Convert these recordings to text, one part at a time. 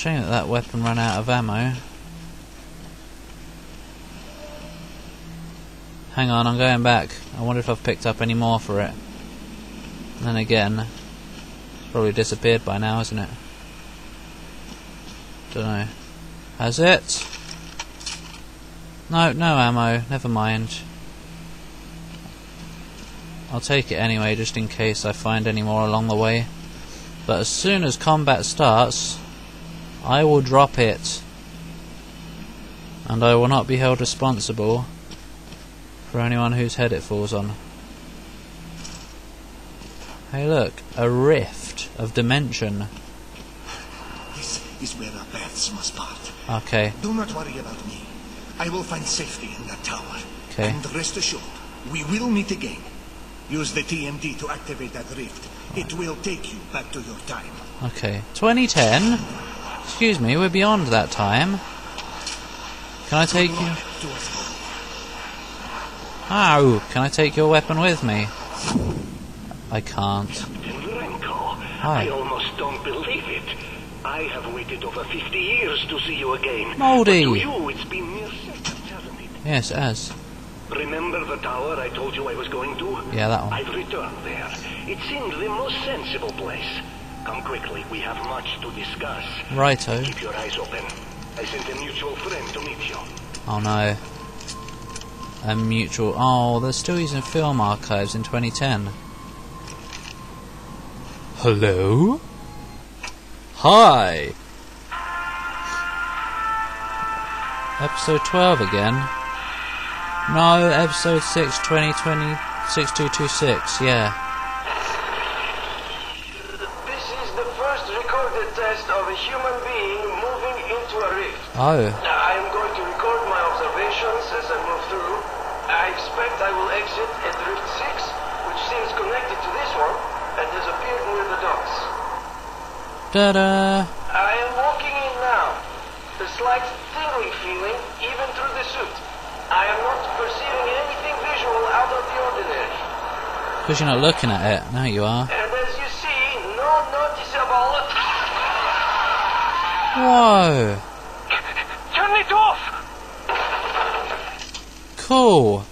shame that that weapon ran out of ammo. Hang on, I'm going back. I wonder if I've picked up any more for it. And then again, probably disappeared by now, isn't it? Don't know. Has it? No, no ammo. Never mind. I'll take it anyway, just in case I find any more along the way. But as soon as combat starts, I will drop it. And I will not be held responsible for anyone whose head it falls on. Hey look, a rift of dimension. This is where our paths must part. Okay, Do not worry about me. I will find safety in that tower. Okay. And rest assured, we will meet again. Use the TMD to activate that rift. It will take you back to your time. okay. 2010? Excuse me, we're beyond that time. Can I take you? Ah, Ow! Can I take your weapon with me? I can't. Hi. I almost don't believe it. I have waited over 50 years to see you again. Moldy. But to you, it's been mere seconds, hasn't it? Yes, as. Remember the tower I told you I was going to? Yeah, that one. I've returned there. It seemed the most sensible place. Come quickly, we have much to discuss. Righto. Keep your eyes open. I sent a mutual friend to meet you. Oh no. A mutual. Oh, they're still using film archives in 2010. Hello? Hi! Episode 12 again. No, episode 6, 2020, 6226, yeah. Test of a human being moving into a rift. Oh, I am going to record my observations as I move through. I expect I will exit at Rift 6, which seems connected to this one and has appeared near the docks. da da! I am walking in now. A slight tingling feeling even through the suit. I am not perceiving anything visual out of the ordinary. Because you're not looking at it. Now you are. And as you see, no noticeable... Whoa! Turn it off! Cool.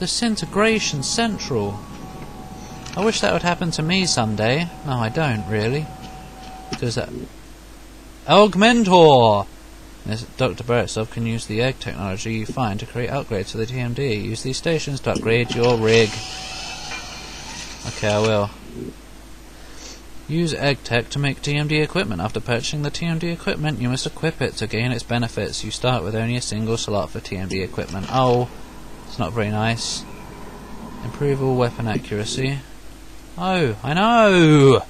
Disintegration Central. I wish that would happen to me someday. No, I don't really. Because that. Augmentor! Dr. Barisov can use the egg technology you find to create upgrades to the TMD. Use these stations to upgrade your rig. Okay, I will. Use egg tech to make TMD equipment. After purchasing the TMD equipment, you must equip it to gain its benefits. You start with only a single slot for TMD equipment. Oh, it's not very nice. Improve all weapon accuracy. Oh, I know!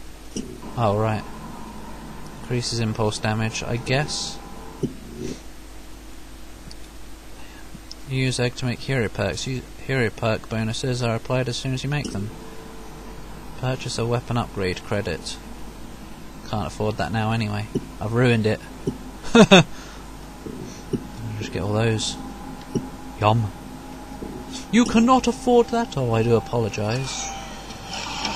Oh, right. Increases impulse damage, I guess. Use egg to make hero perks. Hero perk bonuses are applied as soon as you make them. Purchase a weapon upgrade credit. Can't afford that now anyway. I've ruined it. Just get all those. Yum. You cannot afford that? Oh, I do apologise.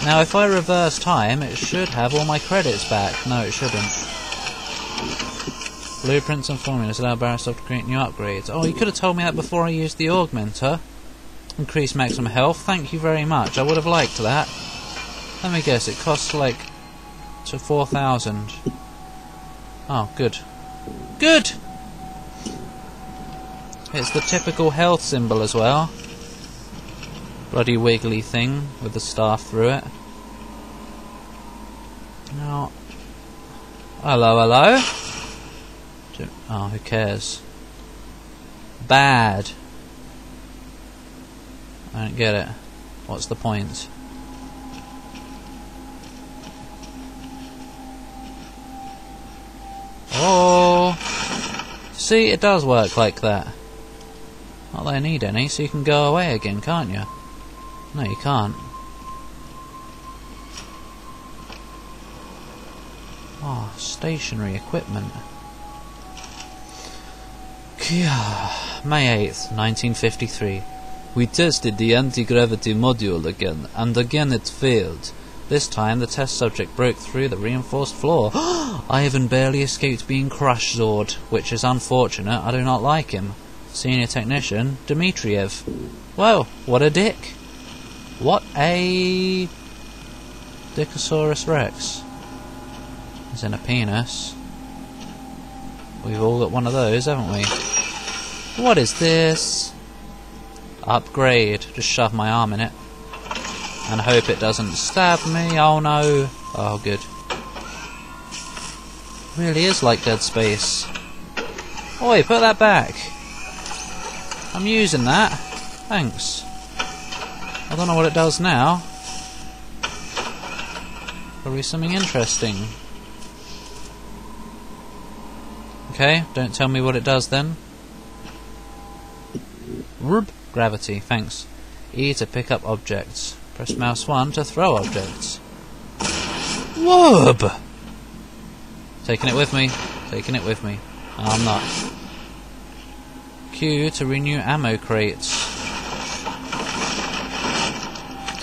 Now, if I reverse time, it should have all my credits back. No, it shouldn't. Blueprints and formulas allow Barisov to create new upgrades. Oh, you could have told me that before I used the augmenter. Increase maximum health. Thank you very much. I would have liked that. Let me guess, it costs like to 4,000. Oh, good. Good! It's the typical health symbol as well. Bloody wiggly thing with the staff through it. Now. Hello, hello? Oh, who cares? Bad. I don't get it. What's the point? Oh! See, it does work like that. Not that I need any, so you can go away again, can't you? No, you can't. Oh, stationary equipment. May 8th, 1953. We tested the anti-gravity module again, and again it failed. This time, the test subject broke through the reinforced floor. Ivan barely escaped being crushed, Zord, which is unfortunate. I do not like him. Senior technician, Dmitriev. Well, what a dick. What a... Dickosaurus rex. As in a penis. We've all got one of those, haven't we? What is this? Upgrade. Just shove my arm in it. And hope it doesn't stab me. Oh no. Oh, good. Really is like Dead Space. Oi, put that back. I'm using that. Thanks. I don't know what it does now. Probably something interesting. Okay, don't tell me what it does then. Rub. Gravity, thanks. E to pick up objects. Press mouse 1 to throw objects. Whoop! Taking it with me. Taking it with me. No, I'm not. Q to renew ammo crates.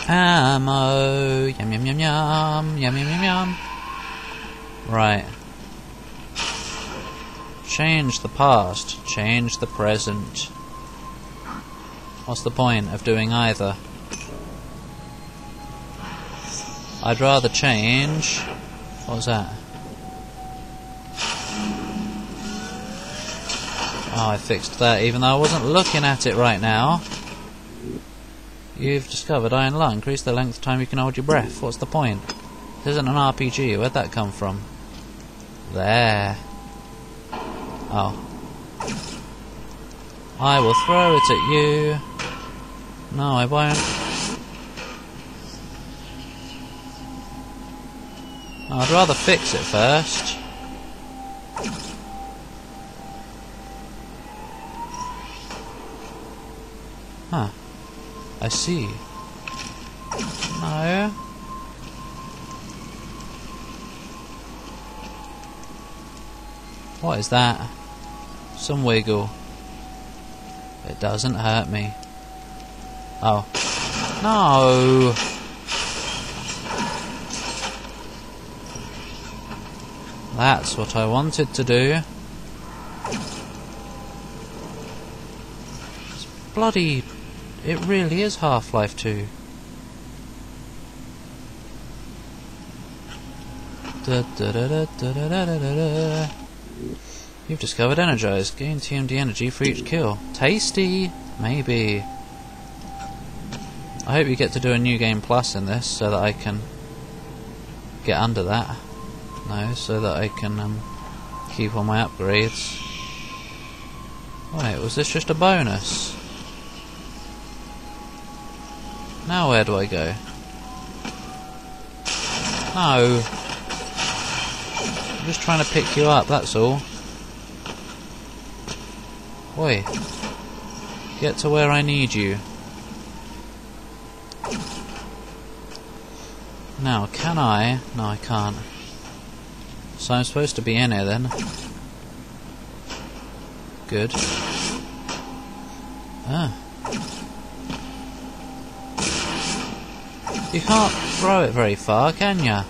Ammo! Yum yum yum yum! Yum yum yum yum! Right. Change the past. Change the present. What's the point of doing either? I'd rather change. What was that? Oh, I fixed that even though I wasn't looking at it right now. You've discovered iron lung. Increase the length of time you can hold your breath. What's the point? This isn't an RPG. Where'd that come from? There. Oh. I will throw it at you. No, I won't. I'd rather fix it first. Huh. I see. No. What is that? Some wiggle. It doesn't hurt me. Oh. No! That's what I wanted to do. It's bloody... It really is Half-Life 2. Da, da, da, You've discovered Energize. Gain TMD energy for each kill. Tasty! Maybe. I hope you get to do a New Game Plus in this so that I can get under that. No, so that I can um, keep on my upgrades. Wait, was this just a bonus? Now where do I go? No. I'm just trying to pick you up, that's all. Wait. Get to where I need you. Now, can I? No, I can't. So I'm supposed to be in here then. Good. Ah. You can't throw it very far, can ya?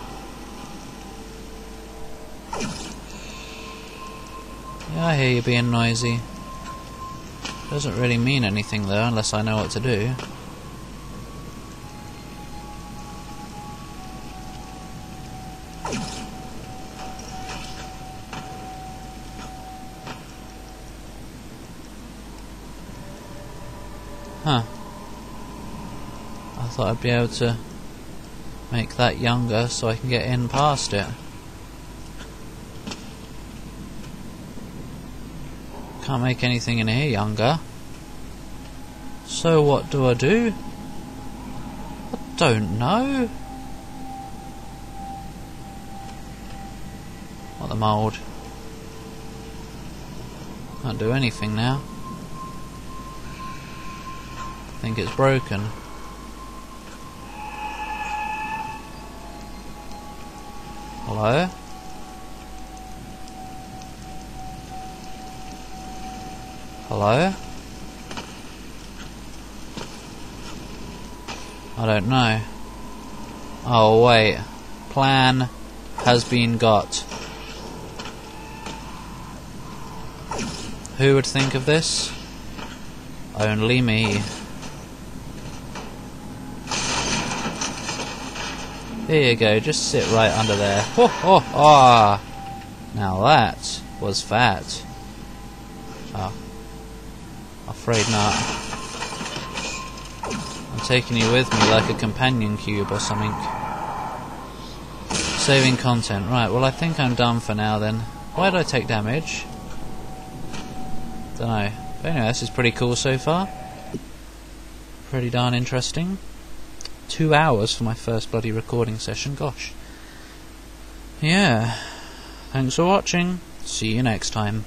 Yeah, I hear you being noisy. Doesn't really mean anything though, unless I know what to do. I thought I'd be able to make that younger so I can get in past it. Can't make anything in here younger. So what do I do? I don't know. What the mould? Can't do anything now. I think it's broken. Hello? Hello? I don't know. Oh wait. Plan has been got. Who would think of this? Only me. There you go, just sit right under there. Ho ho ah! Now that was fat. Oh. Afraid not. I'm taking you with me like a companion cube or something. Saving content. Right, well I think I'm done for now then. Why did I take damage? Dunno. But anyway, this is pretty cool so far. Pretty darn interesting. Two hours for my first bloody recording session, gosh. Yeah. Thanks for watching. See you next time.